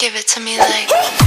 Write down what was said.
Give it to me like.